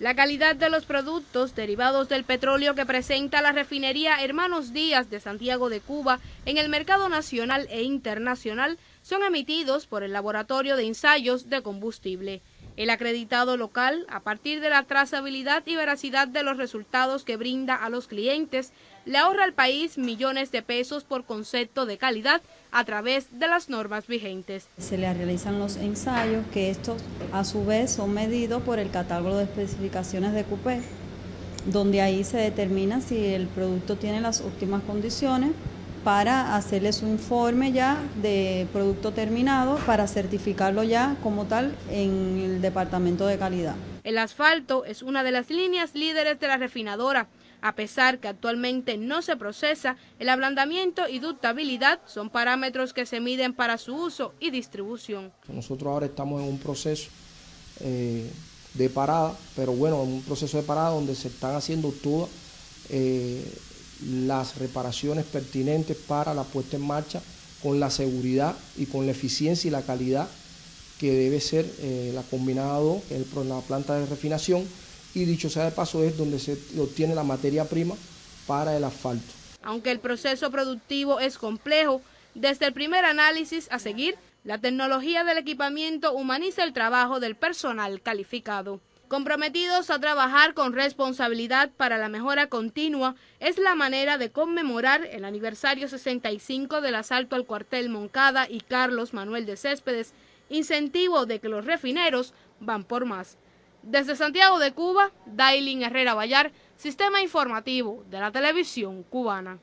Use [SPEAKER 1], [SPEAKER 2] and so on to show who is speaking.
[SPEAKER 1] La calidad de los productos derivados del petróleo que presenta la refinería Hermanos Díaz de Santiago de Cuba en el mercado nacional e internacional son emitidos por el Laboratorio de Ensayos de Combustible. El acreditado local, a partir de la trazabilidad y veracidad de los resultados que brinda a los clientes, le ahorra al país millones de pesos por concepto de calidad a través de las normas vigentes.
[SPEAKER 2] Se le realizan los ensayos que estos a su vez son medidos por el catálogo de especificaciones de CUPE, donde ahí se determina si el producto tiene las óptimas condiciones para hacerle su informe ya de producto terminado para certificarlo ya como tal en el departamento de calidad.
[SPEAKER 1] El asfalto es una de las líneas líderes de la refinadora. A pesar que actualmente no se procesa, el ablandamiento y ductabilidad son parámetros que se miden para su uso y distribución.
[SPEAKER 3] Nosotros ahora estamos en un proceso eh, de parada, pero bueno, en un proceso de parada donde se están haciendo todas eh, las reparaciones pertinentes para la puesta en marcha con la seguridad y con la eficiencia y la calidad que debe ser eh, la combinada 2, que es la planta de refinación, y dicho sea de paso es donde se obtiene la materia prima para el asfalto.
[SPEAKER 1] Aunque el proceso productivo es complejo, desde el primer análisis a seguir, la tecnología del equipamiento humaniza el trabajo del personal calificado. Comprometidos a trabajar con responsabilidad para la mejora continua, es la manera de conmemorar el aniversario 65 del asalto al cuartel Moncada y Carlos Manuel de Céspedes, incentivo de que los refineros van por más. Desde Santiago de Cuba, Dailin Herrera Vallar, Sistema Informativo de la Televisión Cubana.